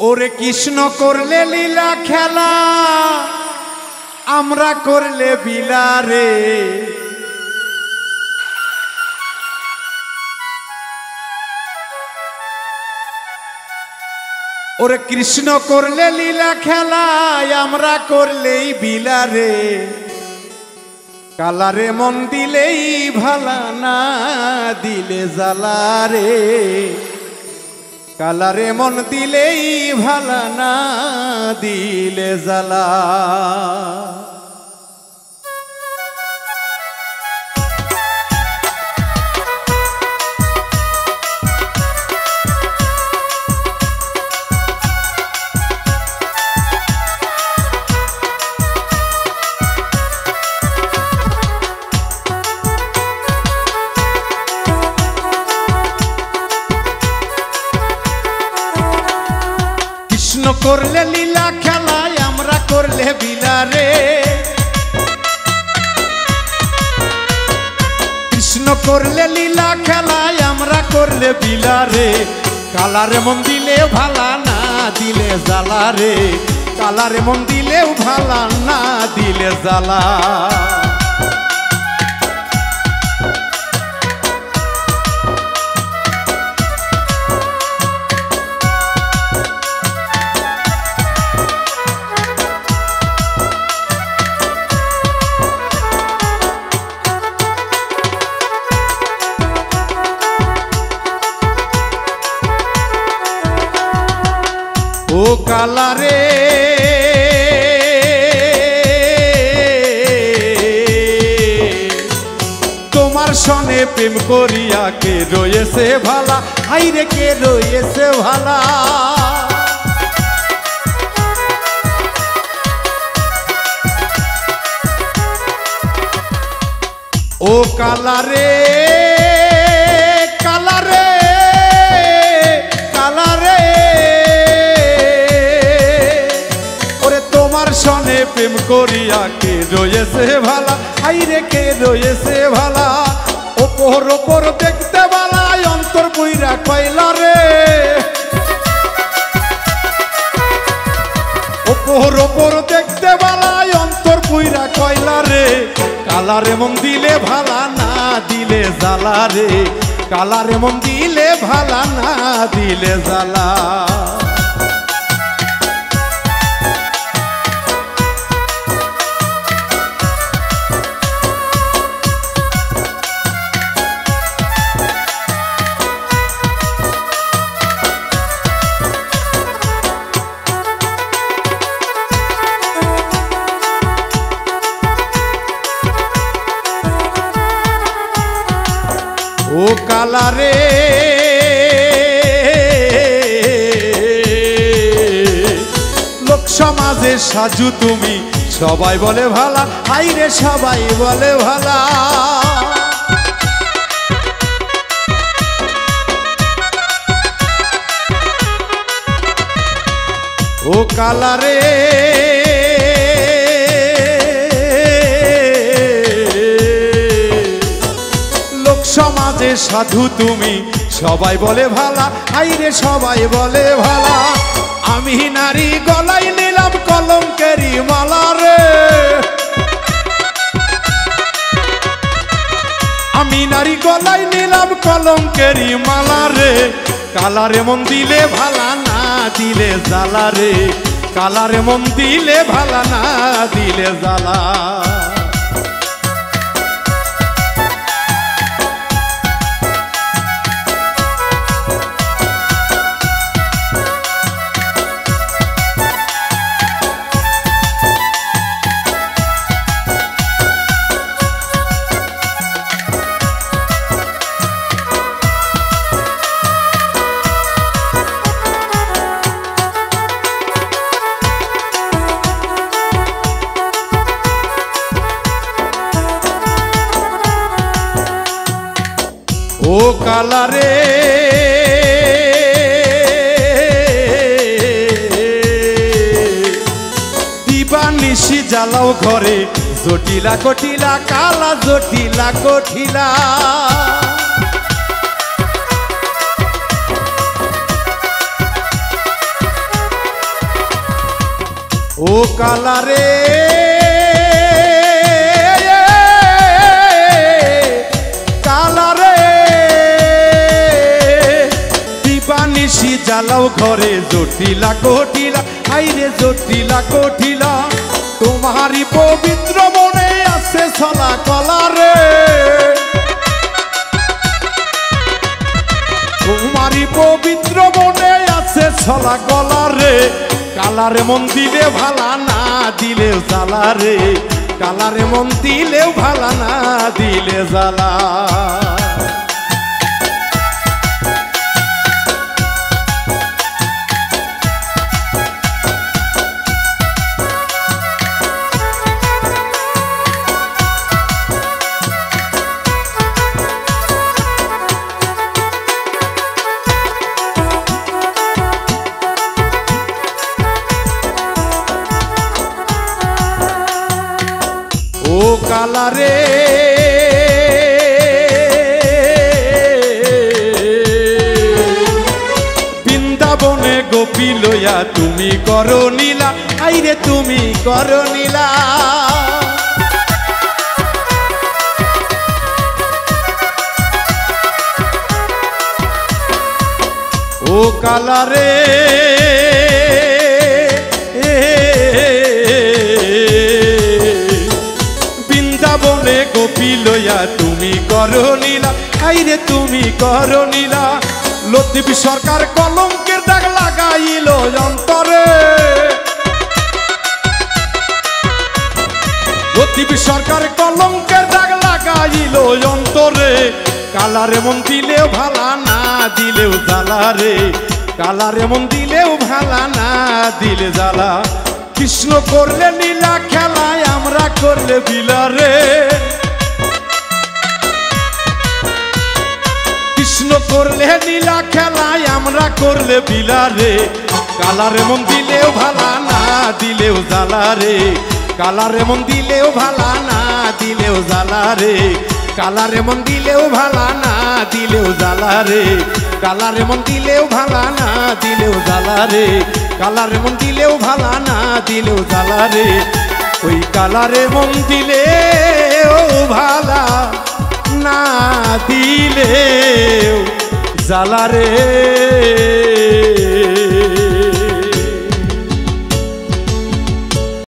ওরে কৃষ্ণ করলে লীলা খেলা, আমরা করলে বিলারে। ওরে কৃষ্ণ করলে লীলা খেলায় আমরা করলেই বিলারে। কালারে মন দিলেই ভালা না, দিলে জ্বালারে। কালারে মন দিলেই ভালা না দিলে জ্বালা। করলে লীলা খেলায়, আমরা করলে বিলারে। কৃষ্ণ করলে লীলা খেলায়, আমরা করলে বিলারে। কালারে মন দিলে ভালা না দিলে জ্বালা রে কালারে মন দিলেও ভালা না দিলে জ্বালা। কালারে। তোমার সনে প্রেম করিয়া কে রয়েছে ভালা? হাইরে কে রয়েছে ভালা? ও কালারে। প্রেম করিয়া কে রয়েছে ভালা? আইরে কে রয়েছে ভালা? ওপর ওপর দেখতে ভালা অন্তর বইরা কয়লা রে? ওপর ওপর দেখতে বালাই অন্তর পুইরা কয়লা রে? কালারে মন দিলে ভালা না দিলে জ্বালা রে। কালারে মন দিলে ভালা না দিলে জ্বালা। ও কালারে। লোক সমাজে সাজু তুমি, সবাই বলে ভালা, হাইরে সবাই বলে ভালা। ও কালারে। সমাজে সাধু তুমি, সবাই বলে ভালা, হাইরে সবাই বলে ভালা। আমি নারী গলাই নিলাম কলঙ্কেরি মালা রে। আমি নারী গলাই নিলাম কলঙ্কেরি মালা রে। কালারে মন দিলে ভালা না দিলে জ্বালা রে। কালারে মন দিলে ভালা না দিলে জ্বালা। ও কালারে। দিবা নিশি জ্বালাও ঘরে জটিলা কটিলা কালা জটিলা কঠিলা। কালারে কালারে। জ্বালাও ঘরে জটিলা কটিলা, আইরে জটিলা কটিলা। তোমারই পবিত্র মনে আছে ছলা কলারে তোমারই পবিত্র মনে আছে ছলা কলারে কালারে মন দিলে ভালা না দিলে জ্বালা রে। কালারে মন দিলেও ভালা না দিলে জ্বালা। ও কালারে। বৃন্দাবনে গোপী লইয়া তুমি করো নীলা। আইরে তুমি করো নীলা। ও কালারে। বৃন্দাবনে গোপী লইয়া তুমি করো নীলা আইরে তুমি করো নীলা লতিফ সরকার কলঙ্কের দাগ লাগাইল অন্তরে। লতিফ সরকার কলঙ্কের দাগ লাগাইল অন্তরে। কালারে মন দিলেও ভালা না দিলেও জ্বালা রে। কালারে মন দিলেও ভালা না দিলে জ্বালা। কৃষ্ণ করলে নীলা খেলায়, আমরা করলে বিলারে। করলে বিলারে কালারে মন দিলেও ভালা না দিলেও জ্বালা রে। কালারে মন দিলেও ভালা না দিলেও জ্বালা রে। কালারে মন দিলেও ভালা না দিলেও জ্বালা রে। কালারে মন দিলেও ভালা না দিলেও জ্বালা রে। কালারে মন দিলেও ভালা না দিলেও জ্বালা রে। ওই কালারে মন দিলেও ভালা না দিলেও জ্বালা রে।